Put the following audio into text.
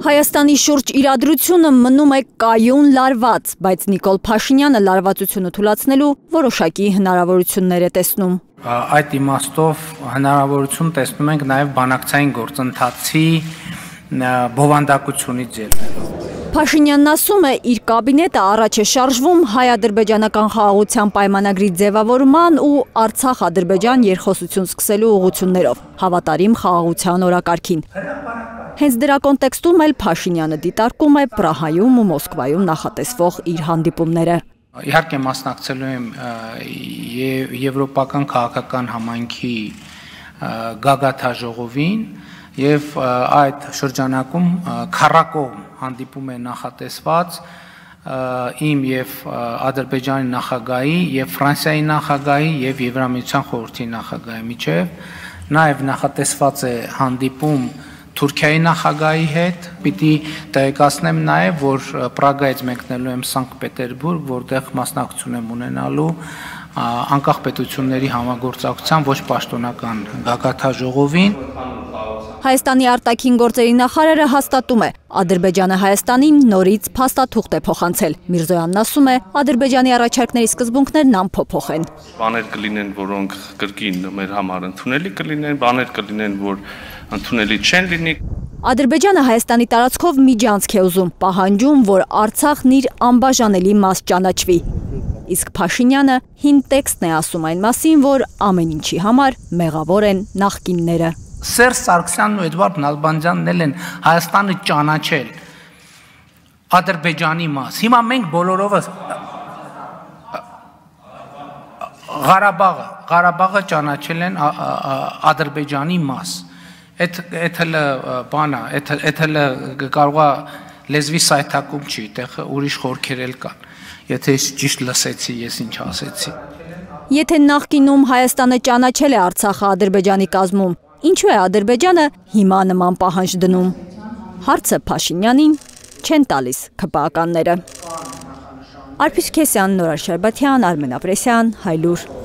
Հայաստանի շուրջ իրադրությունը մնում է կայուն լարված, բայց Նիկոլ Փաշինյանը լարվածությունը թույլատնելու որոշակի հնարավորություններ է տեսնում։ Այդ իմաստով հնարավորություն տեսնում ենք նաև բանակցային գործընթացի բովանդակությունից ելնելով։ Փաշինյանն ասում է, իր կաբինետը առաջ է շարժվում հայ-ադրբեջանական խաղաղության պայմանագրի ձևավորման ու Արցախ-Ադրբեջան երկխոսություն սկսելու ուղություններով, հավատարիմ խաղաղության օրակարգին։ Հենց դրա կոնտեքստում էլ Փաշինյանը դիտարկում է Պրահայում ու Մոսկվայում նախատեսվող իր հանդիպումները։ Իհարկե մասնակցելու եմ եվրոպական քաղաքական համայնքի գագաթաժողովին եւ այդ շրջանակում քարակողմ հանդիպում է նախատեսված իմ եւ Ադրբեջանի նախագահի եւ Ֆրանսիայի նախագահի եւ Եվրամիության խորհրդի նախագահի միջև նաեւ նախատեսված է հանդիպում Թուրքիայի նախագահի հետ պիտի տեղեկացնեմ նաև, որ Պրագայից մեկնելու եմ Սանկտ Պետերբուրգ, որտեղ մասնակցություն եմ ունենալու անկախ պետությունների համագործակցության ոչ պաշտոնական գագաթաժողովին։ Հայաստանի արտաքին գործերի նախարարը հաստատում է, Ադրբեջանը Հայաստանին նորից փաստաթուղթ է փոխանցել։ Միրզոյանն ասում է, Ադրբեջանի առաջարկների սկզբունքներն անփոփոխ են։ Բաներ կլինեն, որոնք կրկին մեր համար ընդունելի կլինեն, բաներ կլինեն, որ ընդունելի չեն լինի։ Ադրբեջանը Հայաստանի տարածքով միջանցք է ուզում, պահանջում, որ Արցախն իր անբաժանելի մաս ճանաչվի։ Իսկ Փաշինյանը հին տեքստն է ասում այն մասին, որ ամեն ինչի համար մեղավոր են նախկինները։ Սերժ Սարգսյանն ու Էդվարդ Նալբանդյանն էլ են Հայաստանը ճանաչել Ադրբեջանի մաս։ Հիմա մենք բոլորովս Ղարաբաղը, Ղարաբաղը ճանաչել են Ադրբեջանի մաս այդ այդ հələ բանա, այդ այդ հələ կարողա լեզվի սայթակում չի, այդտեղ ուրիշ խորքեր էլ կան։ Եթե ճիշտ լսեցի, ես ինչ ասեցի։ Եթե նախկինում Հայաստանը ճանաչել է Արցախը Ադրբեջանի կազմում, ինչու է Ադրբեջանը հիմա նման պահանջ դնում։ Հարցը Փաշինյանին չեն տալիս քպականները։ Արփիս Քեսյան, Նորար Շարբաթյան, Արմեն Ապրեսյան, Հայլուր